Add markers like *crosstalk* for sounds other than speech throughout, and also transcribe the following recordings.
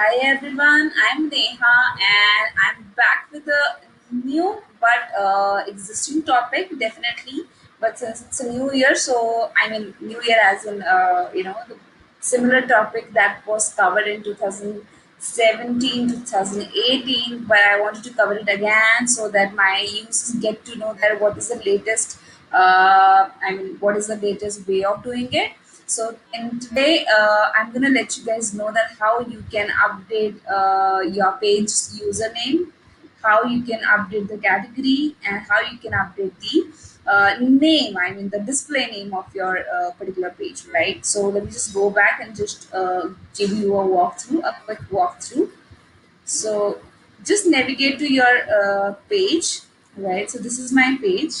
Hi everyone, I'm Neha and I'm back with a new but uh, existing topic definitely. But since it's a new year, so I mean new year as in uh, you know the similar topic that was covered in 2017 2018 but i wanted to cover it again so that my users get to know that what is the latest uh, i mean what is the latest way of doing it so in today uh, i'm going to let you guys know that how you can update uh, your page username how you can update the category and how you can update the uh, name i mean the display name of your uh, particular page right? So let me just go back and just uh, give you a walkthrough a quick walkthrough. So just navigate to your uh, page right? So this is my page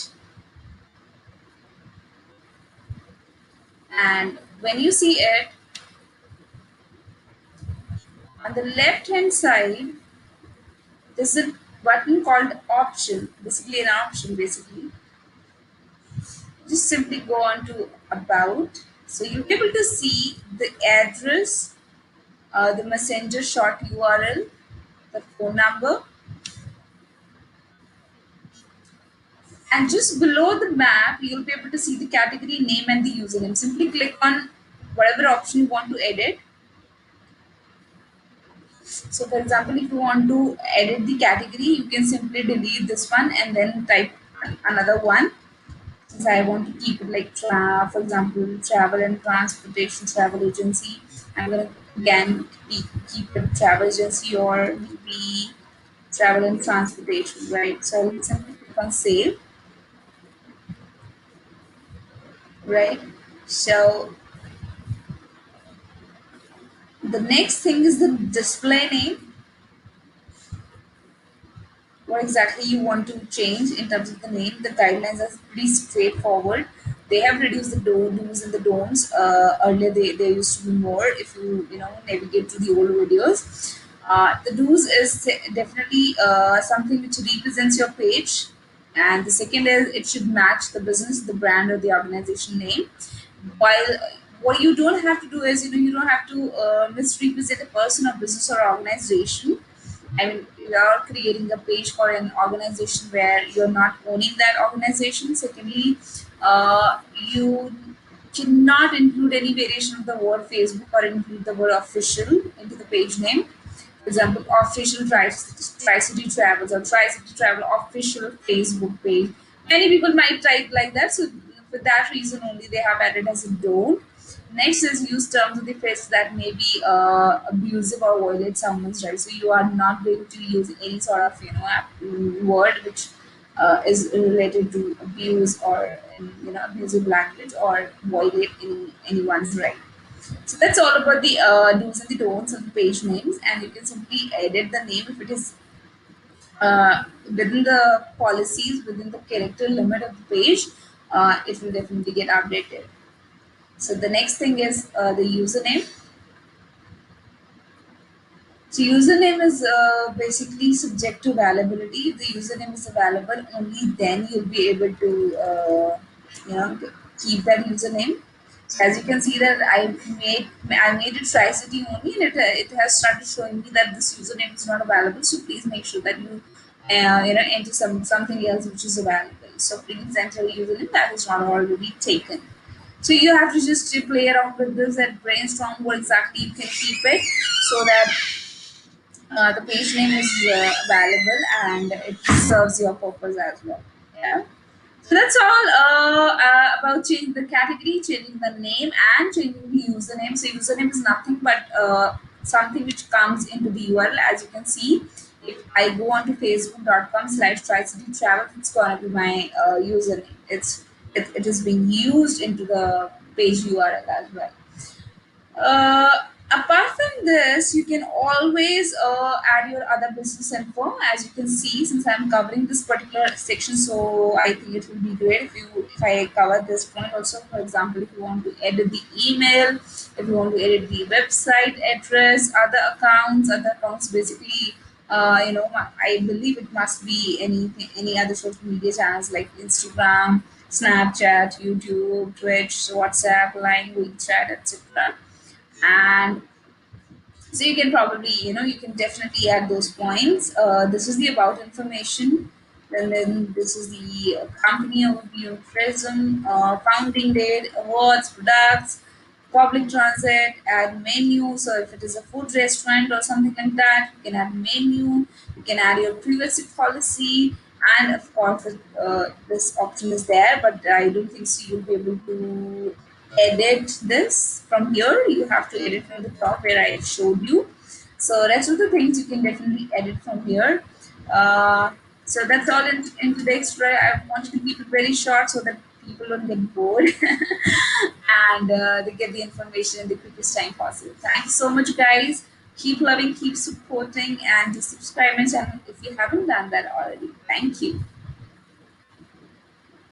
and when you see it on the left hand side there's a button called option basically an option basically. Just simply go on to about. So you'll be able to see the address uh, the messenger short url the phone number and just below the map you'll be able to see the category name and the username. Simply click on whatever option you want to edit. So for example if you want to edit the category you can simply delete this one and then type another one. Since I want to keep it like uh, for example travel and transportation travel agency I'm gonna again keep, it travel agency or maybe travel and transportation right? So I'll simply click on save right so the next thing is the display name what exactly you want to change in terms of the name. The guidelines are pretty straightforward. They have reduced the do, do's and the don'ts. Uh, earlier, they, used to be more if you you know navigate to the old videos. Uh, the do's is definitely uh, something which represents your page, and the second is it should match the business, the brand, or the organization name. While what you don't have to do is you know you don't have to uh, misrepresent a person or business or organization I mean, you are creating a page for an organization where you're not owning that organization. Secondly, uh, you cannot include any variation of the word Facebook or include the word official into the page name. For example, official Tri-City Travels or Tri-City Travel official Facebook page. Many people might type like that. So for that reason only, they have added as a don't. Next is use terms of the phrase that may be uh, abusive or violate someone's rights. So you are not going to use any sort of you know word which uh, is related to abuse or you know abusive language or violate any anyone's right. So that's all about the uh, do's and the don'ts of the page names, and you can simply edit the name if it is uh, within the policies, within the character limit of the page. Uh, it will definitely get updated. So the next thing is uh, the username. So username is uh, basically subject to availability. If the username is available, only then you'll be able to, uh, you know, keep that username. As you can see that I made I made it Tri-City only, and it, it has started showing me that this username is not available. So please make sure that you, uh, you know, enter some something else which is available. So please enter a username that is not already taken. So you have to just play around with this and brainstorm what exactly you can keep it so that uh, the page name is uh, available and it serves your purpose as well. Yeah. So that's all uh, uh, about changing the category, changing the name, and changing the username. So username is nothing but uh, something which comes into the URL. As you can see, if I go on to facebook.com slash tri-city travel, it's going to be my uh, username. It's it, it is being used into the page URL as well. Apart from this, you can always uh, add your other business info. As you can see, since I'm covering this particular section, so I think it will be great if you if I cover this point also. For example, if you want to edit the email, if you want to edit the website address, other accounts, other accounts basically. Uh, you know, I believe it must be any any other social media channels like Instagram, Snapchat, YouTube, Twitch, WhatsApp, Line, WeChat, etc. And so you can probably you know you can definitely add those points. Uh, this is the about information. And then this is the company overview prism uh, founding date awards products public transit add menu. So if it is a food restaurant or something like that you can add menu. You can add your privacy policy. And of course uh, this option is there but i don't think so you'll be able to edit this from here. You have to edit from the top where I showed you. So rest of the things you can definitely edit from here. Uh, so that's all in, in today's tutorial. I want to keep it very short so that people don't get bored *laughs* and uh, they get the information in the quickest time possible. Thank you so much guys. Keep loving, keep supporting and subscribe my channel if you haven't done that already. Thank you.